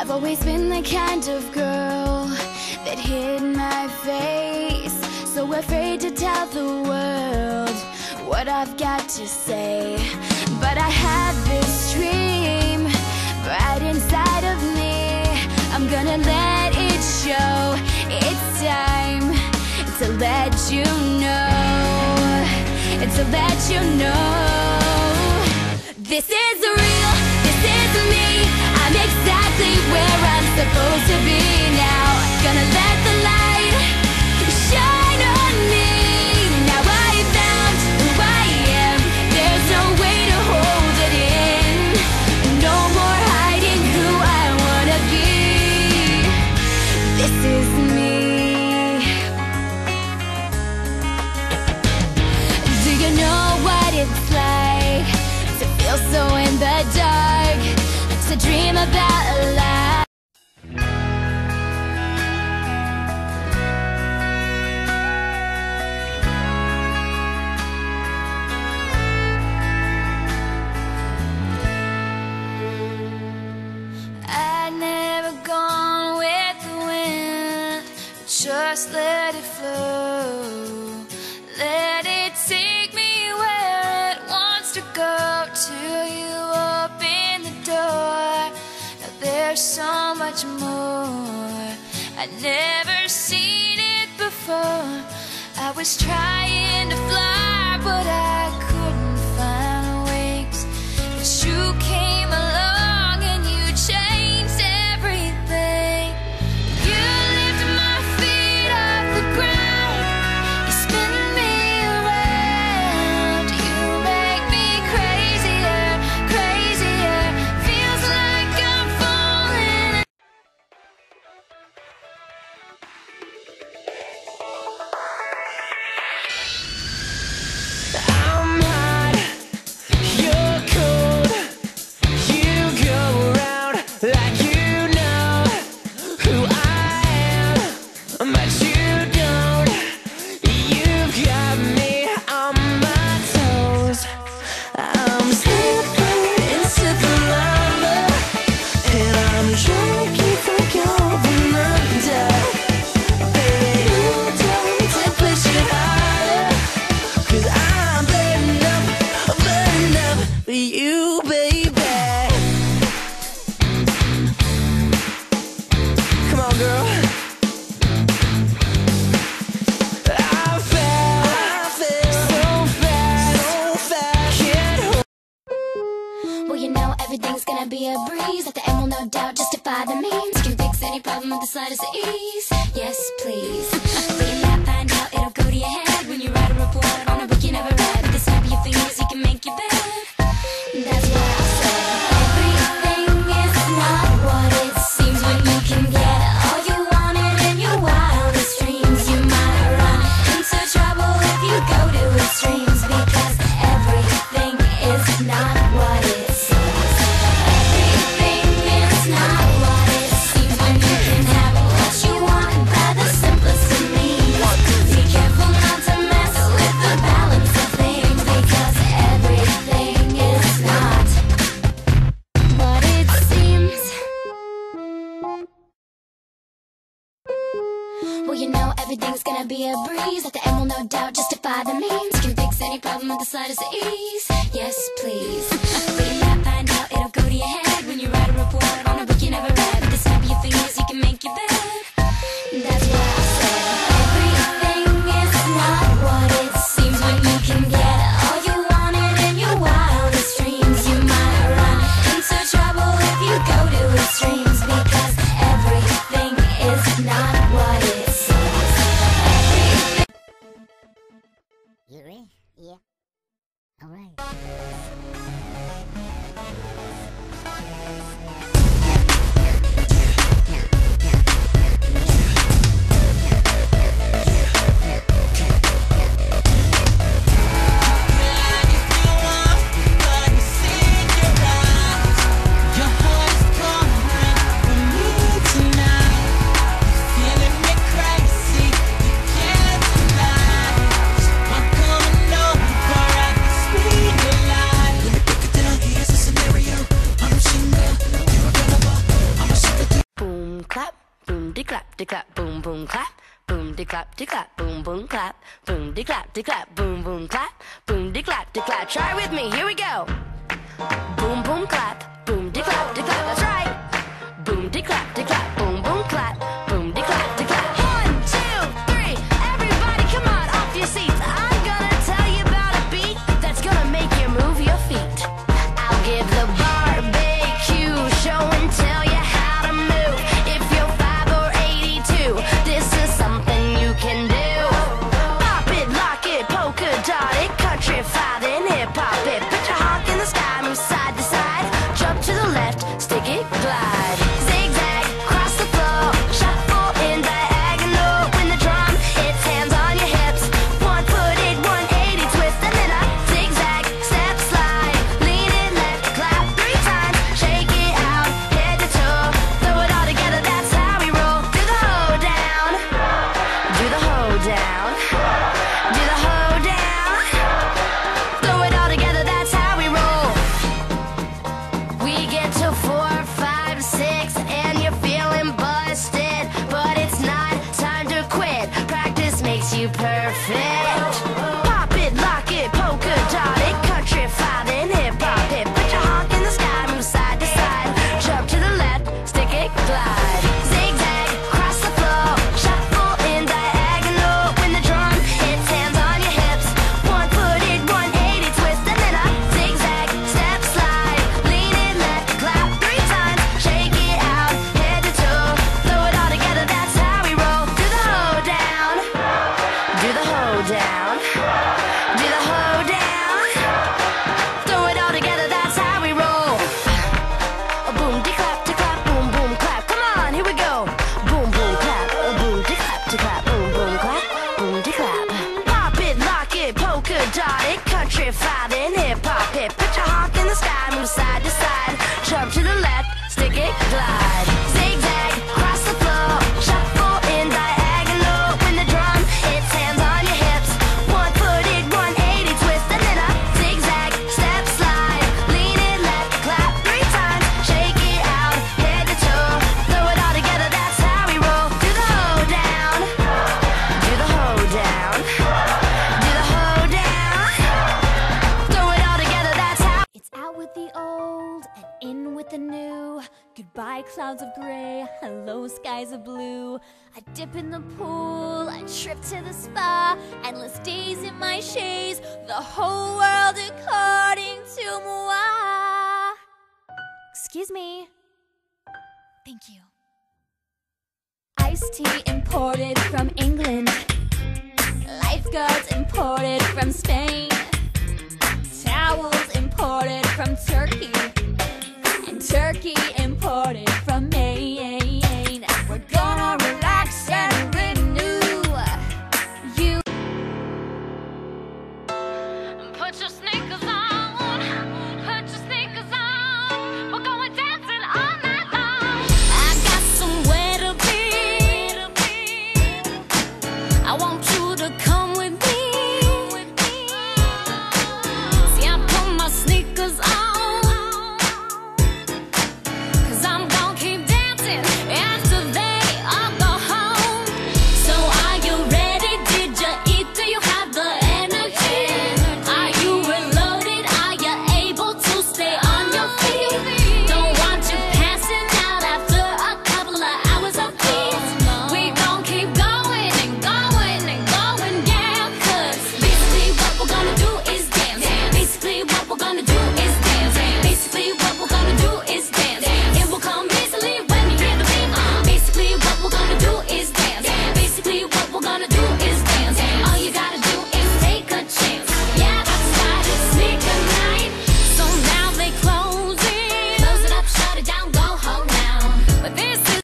I've always been the kind of girl that hid my face. So afraid to tell the world what I've got to say. But I have this dream right inside of me. I'm gonna let it show. It's time to let you know. To let you know. Go till you open the door. Now there's so much more. I'd never seen it before. I was trying to fly, but I couldn't find wings. But you everything's gonna be a breeze. At the end we'll no doubt justify the means. You can fix any problem with the slightest ease. Yes, please. But you might find out it'll go to your head when you write a report on a book you never read. With the snap of your fingers, you can make your bed. That's why I say everything's gonna be a breeze. At the end will no doubt justify the means. You can fix any problem with the slightest ease. Yes, please. You might find out it'll go to your head when you write a report on a book you never read. With the snap of your fingers, you can make your bed. Alright. Speed clap, boom de clap de clap, boom boom clap. Boom de clap de clap, boom boom clap. Boom de clap de clap, boom boom clap. Boom de clap de clap. Try with me. Here we go. Boom boom clap. it, polka dot it, countrified and hip hop it. Put your honk in the sky, move side to side, jump to the left, stick it, glide. anew. Goodbye, clouds of gray. Hello, skies of blue. I dip in the pool. I trip to the spa. Endless days in my chaise. The whole world according to moi. Excuse me. Thank you. Iced tea imported from England. Lifeguards imported from Spain. Towels imported from Turkey turkey and